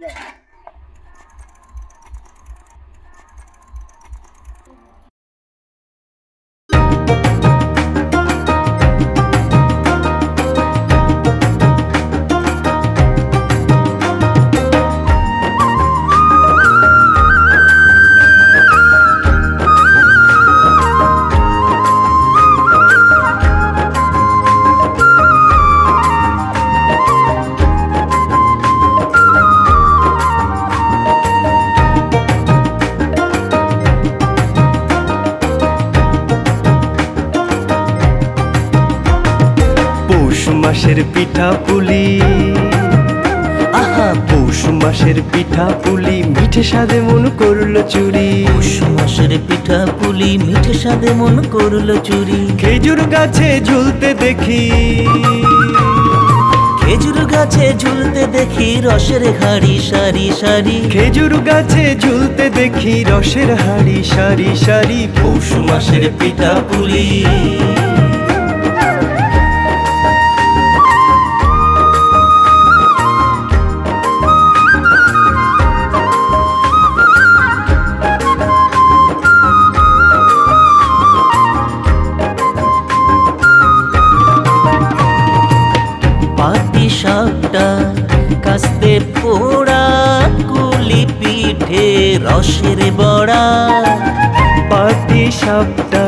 পৌষ মাসের পিঠা পুলি। আহা পৌষ মাসের পিঠা পুলি মিঠে স্বাদে মন করল চুরি। পৌষ মাসের পিঠা পুলি মিঠে স্বাদে মন করল চুরি। খেজুর গাছে ঝুলতে দেখি। খেজুর গাছে ঝুলতে দেখি রসের হাড়ি সারি সারি। খেজুর গাছে ঝুলতে দেখি রসের হাড়ি সারি সারি। পৌষ মাসের পিঠা পুলি। সাপটা কাস্তে পোড়া কুলি পিঠে রসের বড়া। পাটি সাপটা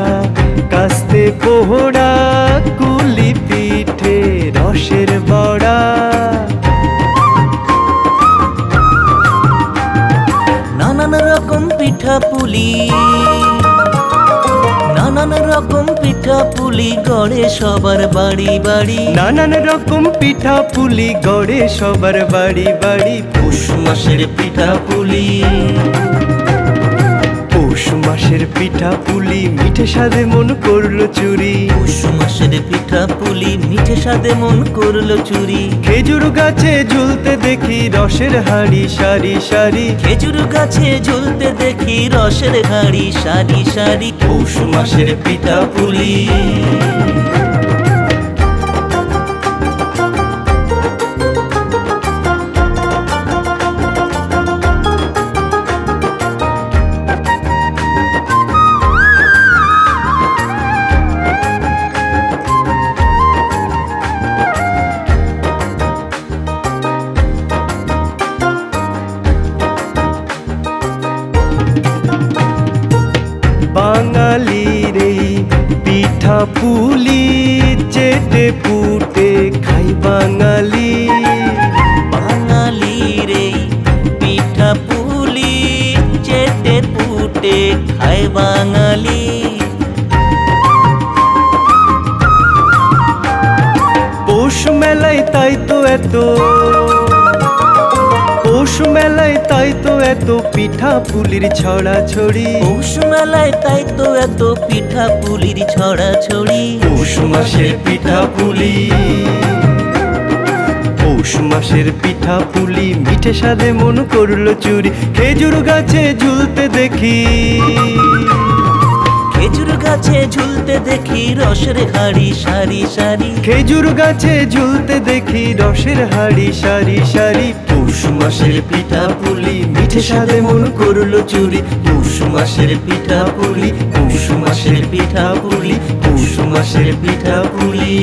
কাস্তে পোহড়া কুলি পিঠে রসের বড়া। নানান রকম পিঠা পুলি নানান রকম পিঠা পুলি গড়ে সবার বাড়ি বাড়ি। নানান রকম পিঠা পুলি গড়ে সবার বাড়ি বাড়ি। পুষ মাসের পিঠা পুলি। পিঠা পুলি মিঠে স্বাদে মন করল চুরি। পৌষ মাসের পিঠা পুলি মিঠে স্বাদে মন করল চুরি। খেজুর গাছে ঝুলতে দেখি রসের হাড়ি সারি সারি। খেজুর গাছে ঝুলতে দেখি রসের হাড়ি সারি সারি। পৌষ মাসের পিঠা পুলি। পিঠা পুলি চেটে পুটে খাই বাঙালি। বাঙালির এই পিঠা পুলি চেটে পুটে খাই বাঙালি। পৌষ মেলায় তাই তো এত পৌষ মেলায় তাই তো এত পিঠা পুলির ছড়া ছড়ি। পৌষ মেলায় তাই তো এত পিঠা পুলির ছড়া ছড়ি। পৌষ মাসের পিঠা পুলি। পৌষ মাসের পিঠা পুলি মিঠে স্বাদে মন করল চুরি। খেজুর গাছে ঝুলতে দেখি। গাছে ঝুলতে দেখি রসের হাড়ি সারি সারি। খেজুর গাছে ঝুলতে দেখি রসের হাড়ি সারি সারি। পৌষ মাসের পিঠা পুলি মিঠে সাদে মন করল চুরি। পৌষ মাসের পিঠা পুলি পৌষ মাসের পিঠা পুলি পৌষ মাসের পিঠা পুলি।